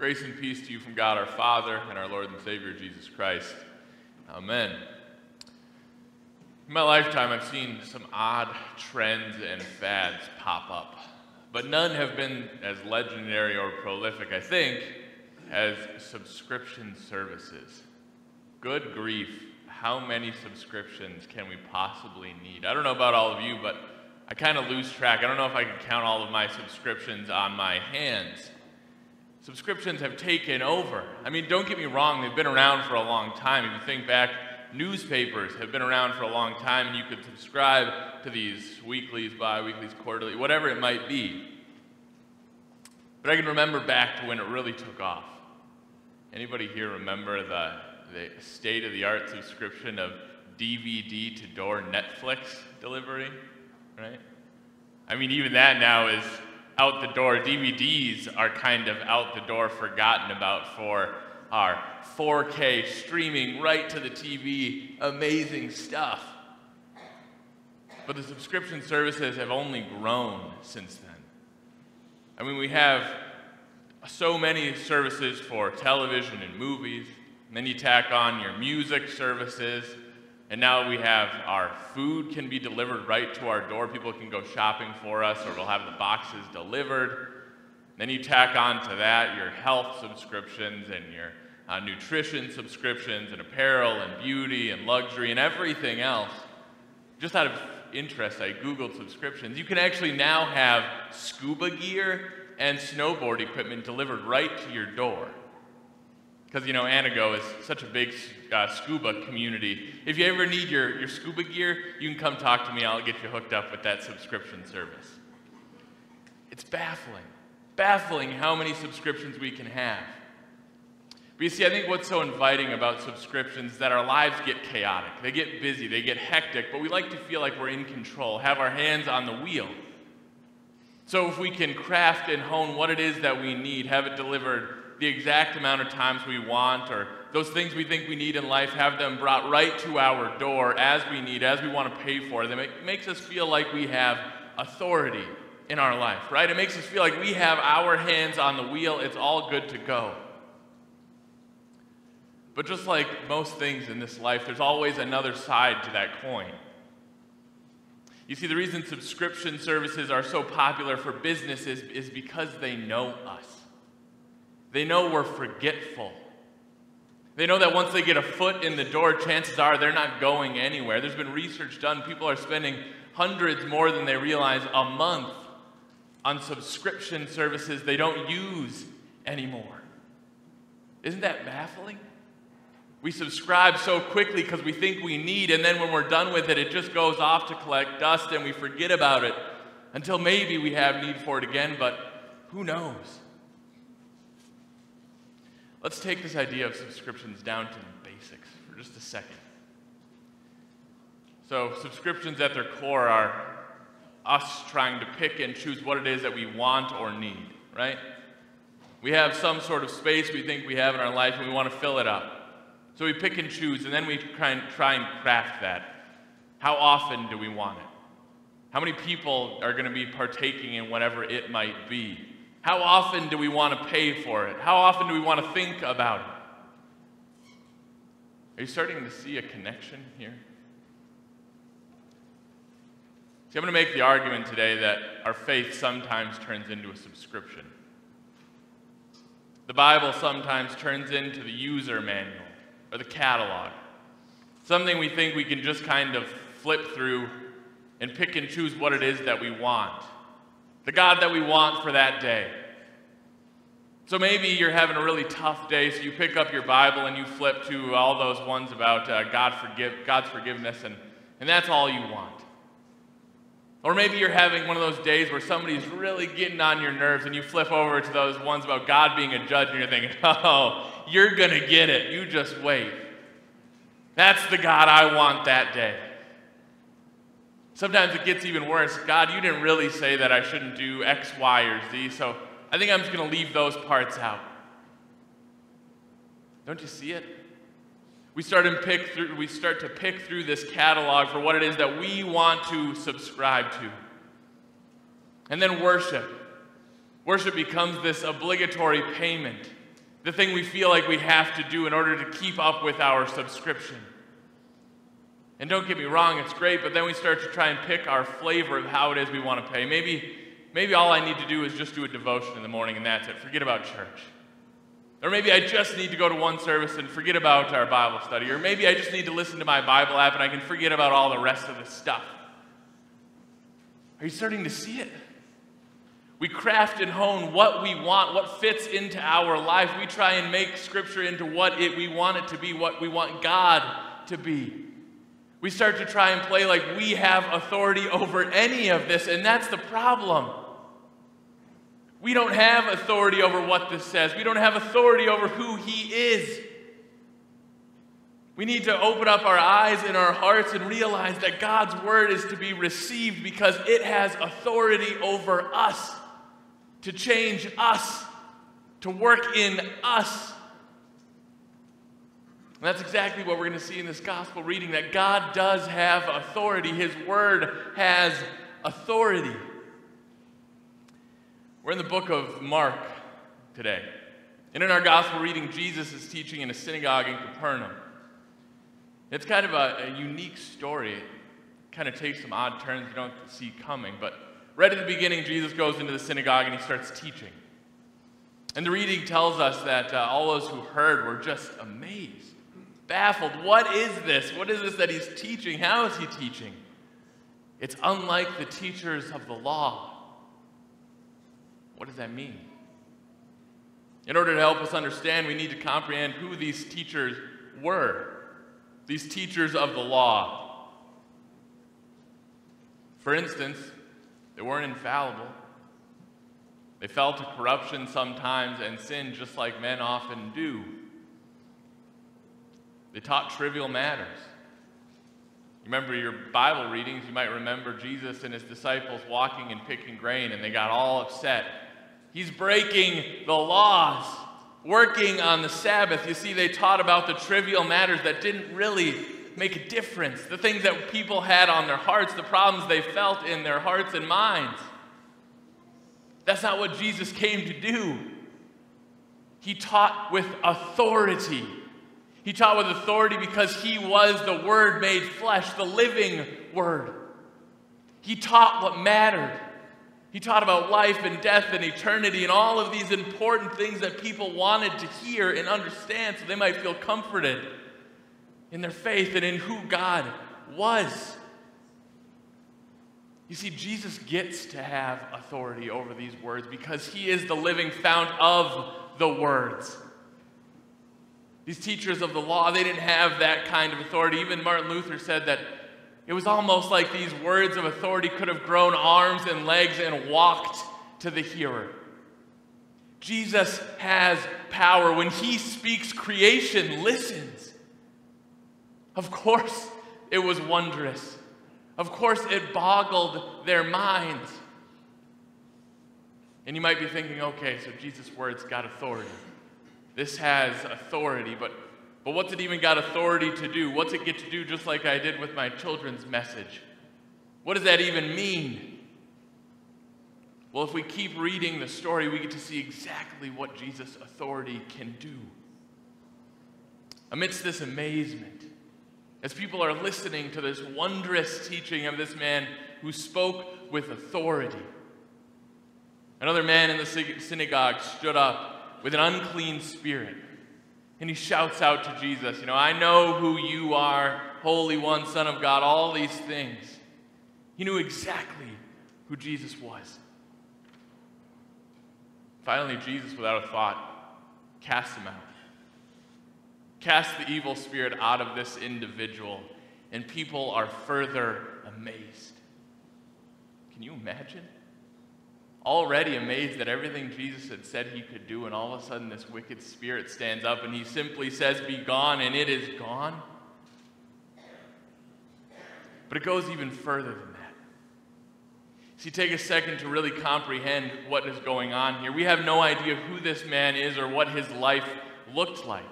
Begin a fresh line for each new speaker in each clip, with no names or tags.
Grace and peace to you from God our Father and our Lord and Savior Jesus Christ. Amen. In my lifetime, I've seen some odd trends and fads pop up, but none have been as legendary or prolific, I think, as subscription services. Good grief, how many subscriptions can we possibly need? I don't know about all of you, but I kind of lose track. I don't know if I can count all of my subscriptions on my hands subscriptions have taken over. I mean, don't get me wrong, they've been around for a long time. If you think back, newspapers have been around for a long time, and you could subscribe to these weeklies, bi weeklies, quarterly, whatever it might be. But I can remember back to when it really took off. Anybody here remember the, the state of the art subscription of DVD to door Netflix delivery? Right? I mean, even that now is out the door. DVDs are kind of out the door, forgotten about for our 4K streaming right to the TV, amazing stuff. But the subscription services have only grown since then. I mean, we have so many services for television and movies, and then you tack on your music services, and now we have our food can be delivered right to our door. People can go shopping for us, or we'll have the boxes delivered. Then you tack on to that your health subscriptions and your uh, nutrition subscriptions and apparel and beauty and luxury and everything else. Just out of interest, I Googled subscriptions. You can actually now have scuba gear and snowboard equipment delivered right to your door. Because, you know, Anago is such a big uh, scuba community. If you ever need your, your scuba gear, you can come talk to me. I'll get you hooked up with that subscription service. It's baffling. Baffling how many subscriptions we can have. But you see, I think what's so inviting about subscriptions is that our lives get chaotic. They get busy, they get hectic, but we like to feel like we're in control, have our hands on the wheel. So if we can craft and hone what it is that we need, have it delivered the exact amount of times we want, or those things we think we need in life, have them brought right to our door as we need, as we want to pay for them. It makes us feel like we have authority in our life, right? It makes us feel like we have our hands on the wheel. It's all good to go. But just like most things in this life, there's always another side to that coin. You see, the reason subscription services are so popular for businesses is because they know us. They know we're forgetful. They know that once they get a foot in the door, chances are they're not going anywhere. There's been research done. People are spending hundreds more than they realize a month on subscription services they don't use anymore. Isn't that baffling? We subscribe so quickly because we think we need, and then when we're done with it, it just goes off to collect dust and we forget about it until maybe we have need for it again, but who knows? Let's take this idea of subscriptions down to the basics for just a second. So, subscriptions at their core are us trying to pick and choose what it is that we want or need, right? We have some sort of space we think we have in our life and we want to fill it up. So we pick and choose and then we try and, try and craft that. How often do we want it? How many people are going to be partaking in whatever it might be? How often do we want to pay for it? How often do we want to think about it? Are you starting to see a connection here? See, I'm going to make the argument today that our faith sometimes turns into a subscription. The Bible sometimes turns into the user manual or the catalog. Something we think we can just kind of flip through and pick and choose what it is that we want the God that we want for that day. So maybe you're having a really tough day, so you pick up your Bible and you flip to all those ones about uh, God forgive, God's forgiveness, and, and that's all you want. Or maybe you're having one of those days where somebody's really getting on your nerves and you flip over to those ones about God being a judge and you're thinking, oh, you're going to get it. You just wait. That's the God I want that day. Sometimes it gets even worse. God, you didn't really say that I shouldn't do X, Y, or Z, so I think I'm just going to leave those parts out. Don't you see it? We start, and pick through, we start to pick through this catalog for what it is that we want to subscribe to. And then worship. Worship becomes this obligatory payment. the thing we feel like we have to do in order to keep up with our subscription. And don't get me wrong, it's great, but then we start to try and pick our flavor of how it is we want to pay. Maybe, maybe all I need to do is just do a devotion in the morning and that's it. Forget about church. Or maybe I just need to go to one service and forget about our Bible study. Or maybe I just need to listen to my Bible app and I can forget about all the rest of the stuff. Are you starting to see it? We craft and hone what we want, what fits into our life. We try and make Scripture into what it, we want it to be, what we want God to be. We start to try and play like we have authority over any of this, and that's the problem. We don't have authority over what this says, we don't have authority over who He is. We need to open up our eyes and our hearts and realize that God's word is to be received because it has authority over us, to change us, to work in us. And that's exactly what we're going to see in this gospel reading that God does have authority. His word has authority. We're in the book of Mark today. And in our gospel reading, Jesus is teaching in a synagogue in Capernaum. It's kind of a, a unique story. It kind of takes some odd turns you don't see coming. But right at the beginning, Jesus goes into the synagogue and he starts teaching. And the reading tells us that uh, all those who heard were just amazed baffled. What is this? What is this that he's teaching? How is he teaching? It's unlike the teachers of the law. What does that mean? In order to help us understand, we need to comprehend who these teachers were. These teachers of the law. For instance, they weren't infallible. They fell to corruption sometimes and sin just like men often do. They taught trivial matters. Remember your Bible readings, you might remember Jesus and his disciples walking and picking grain, and they got all upset. He's breaking the laws, working on the Sabbath. You see, they taught about the trivial matters that didn't really make a difference, the things that people had on their hearts, the problems they felt in their hearts and minds. That's not what Jesus came to do. He taught with authority. He taught with authority because he was the Word made flesh, the living Word. He taught what mattered. He taught about life and death and eternity and all of these important things that people wanted to hear and understand so they might feel comforted in their faith and in who God was. You see, Jesus gets to have authority over these words because he is the living fount of the words. These teachers of the law, they didn't have that kind of authority. Even Martin Luther said that it was almost like these words of authority could have grown arms and legs and walked to the hearer. Jesus has power. When he speaks, creation listens. Of course, it was wondrous. Of course, it boggled their minds. And you might be thinking, okay, so Jesus' words got authority. This has authority, but, but what's it even got authority to do? What's it get to do just like I did with my children's message? What does that even mean? Well, if we keep reading the story, we get to see exactly what Jesus' authority can do. Amidst this amazement, as people are listening to this wondrous teaching of this man who spoke with authority, another man in the synagogue stood up with an unclean spirit. And he shouts out to Jesus, You know, I know who you are, Holy One, Son of God, all these things. He knew exactly who Jesus was. Finally, Jesus, without a thought, cast him out. Cast the evil spirit out of this individual, and people are further amazed. Can you imagine? Already amazed at everything Jesus had said he could do, and all of a sudden this wicked spirit stands up and he simply says, Be gone, and it is gone. But it goes even further than that. See, take a second to really comprehend what is going on here. We have no idea who this man is or what his life looked like.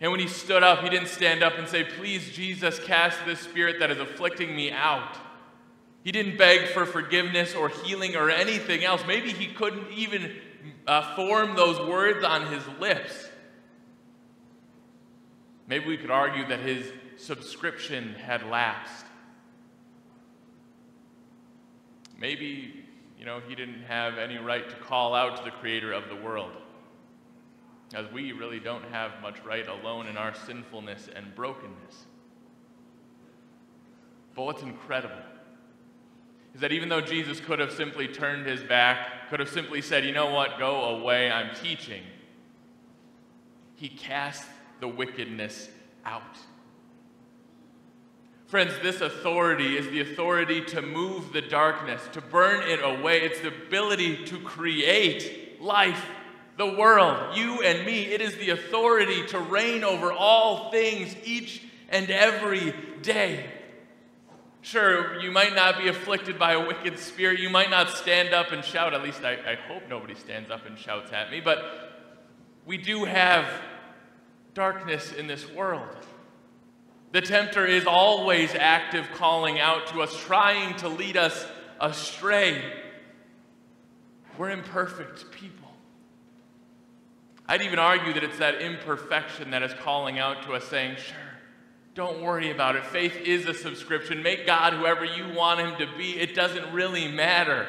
And when he stood up, he didn't stand up and say, Please, Jesus, cast this spirit that is afflicting me out. He didn't beg for forgiveness or healing or anything else. Maybe he couldn't even uh, form those words on his lips. Maybe we could argue that his subscription had lapsed. Maybe, you know, he didn't have any right to call out to the creator of the world. As we really don't have much right alone in our sinfulness and brokenness. But what's incredible is that even though Jesus could have simply turned his back, could have simply said, you know what, go away, I'm teaching, he cast the wickedness out. Friends, this authority is the authority to move the darkness, to burn it away. It's the ability to create life, the world, you and me. It is the authority to reign over all things each and every day. Sure, you might not be afflicted by a wicked spirit. You might not stand up and shout. At least I, I hope nobody stands up and shouts at me. But we do have darkness in this world. The tempter is always active, calling out to us, trying to lead us astray. We're imperfect people. I'd even argue that it's that imperfection that is calling out to us, saying, Sure, don't worry about it. Faith is a subscription. Make God whoever you want him to be. It doesn't really matter.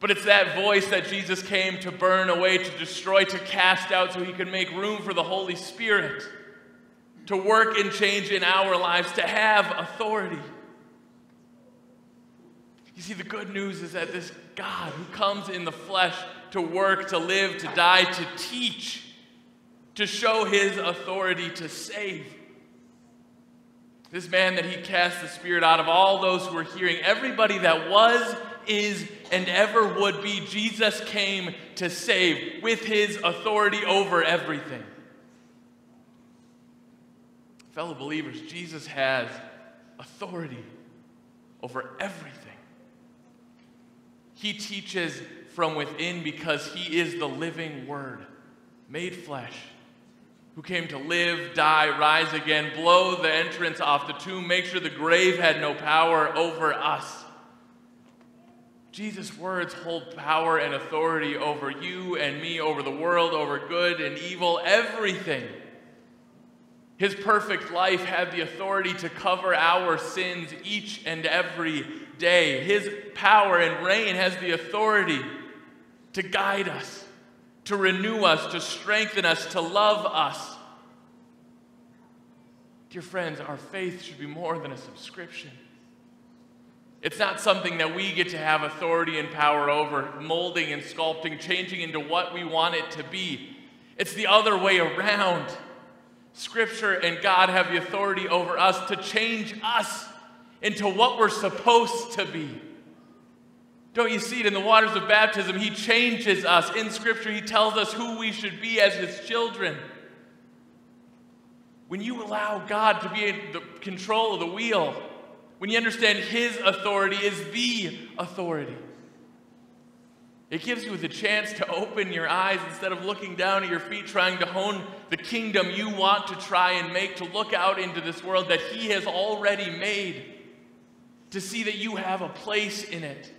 But it's that voice that Jesus came to burn away, to destroy, to cast out, so he could make room for the Holy Spirit to work and change in our lives, to have authority. You see, the good news is that this God who comes in the flesh to work, to live, to die, to teach, to show his authority to save. This man that he cast the spirit out of all those who were hearing, everybody that was, is, and ever would be, Jesus came to save with his authority over everything. Fellow believers, Jesus has authority over everything. He teaches from within because he is the living word made flesh who came to live, die, rise again, blow the entrance off the tomb, make sure the grave had no power over us. Jesus' words hold power and authority over you and me, over the world, over good and evil, everything. His perfect life had the authority to cover our sins each and every day. His power and reign has the authority to guide us, to renew us, to strengthen us, to love us. Dear friends, our faith should be more than a subscription. It's not something that we get to have authority and power over, molding and sculpting, changing into what we want it to be. It's the other way around. Scripture and God have the authority over us to change us into what we're supposed to be. Don't you see it in the waters of baptism? He changes us. In Scripture, He tells us who we should be as His children. When you allow God to be in the control of the wheel, when you understand His authority is the authority, it gives you the chance to open your eyes instead of looking down at your feet trying to hone the kingdom you want to try and make, to look out into this world that He has already made, to see that you have a place in it,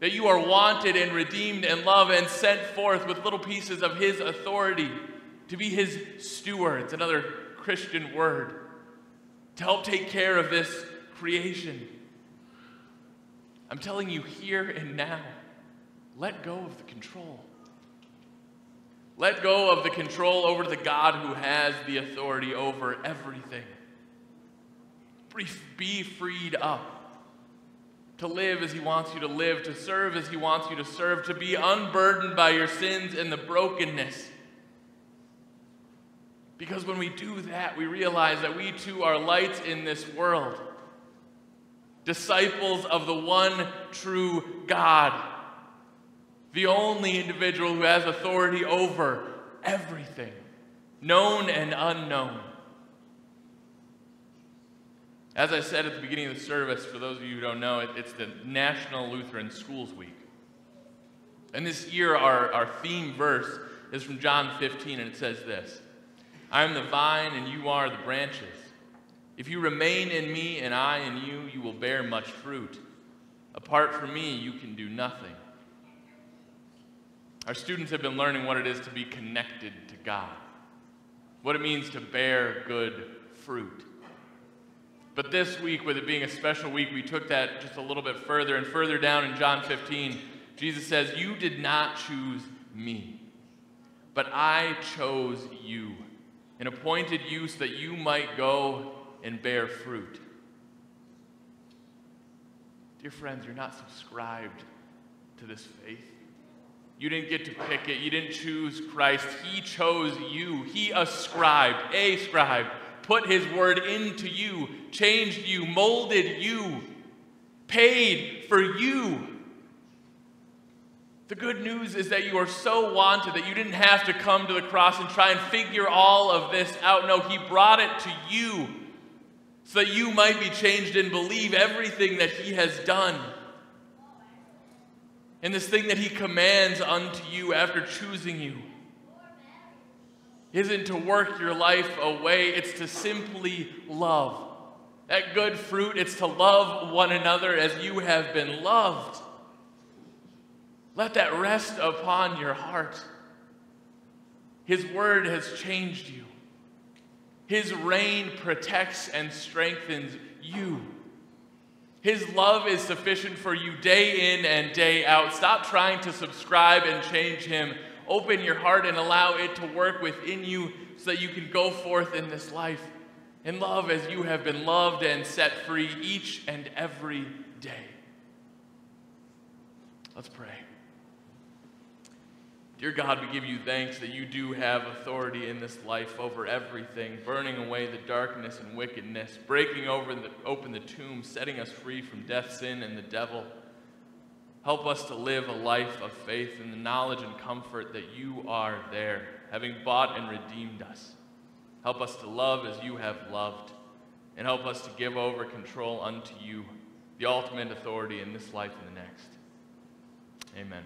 that you are wanted and redeemed and loved and sent forth with little pieces of His authority to be His stewards, another Christian word, to help take care of this creation. I'm telling you here and now let go of the control. Let go of the control over the God who has the authority over everything. Be freed up to live as He wants you to live, to serve as He wants you to serve, to be unburdened by your sins and the brokenness. Because when we do that, we realize that we too are lights in this world, disciples of the one true God the only individual who has authority over everything, known and unknown. As I said at the beginning of the service, for those of you who don't know, it, it's the National Lutheran Schools Week. And this year, our, our theme verse is from John 15, and it says this I am the vine, and you are the branches. If you remain in me, and I in you, you will bear much fruit. Apart from me, you can do nothing. our students have been learning what it is to be connected to God, what it means to bear good fruit. But this week, with it being a special week, we took that just a little bit further. And further down in John 15, Jesus says, You did not choose me, but I chose you and appointed you so that you might go and bear fruit. Dear friends, you're not subscribed to this faith. You didn't get to pick it. You didn't choose Christ. He chose you. He ascribed, ascribed put his word into you, changed you, molded you, paid for you. The good news is that you are so wanted that you didn't have to come to the cross and try and figure all of this out. No, he brought it to you so that you might be changed and believe everything that he has done. And this thing that he commands unto you after choosing you isn't to work your life away, it's to simply love. That good fruit, it's to love one another as you have been loved. Let that rest upon your heart. His word has changed you. His reign protects and strengthens you. His love is sufficient for you day in and day out. Stop trying to subscribe and change him open your heart and allow it to work within you so that you can go forth in this life and love as you have been loved and set free each and every day. Let's pray. Dear God, we give you thanks that you do have authority in this life over everything, burning away the darkness and wickedness, breaking over the, open the tomb, setting us free from death, sin, and the devil. Help us to live a life of faith in the knowledge and comfort that you are there, having bought and redeemed us. Help us to love as you have loved, and help us to give over control unto you, the ultimate authority in this life and the next. Amen.